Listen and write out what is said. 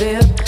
there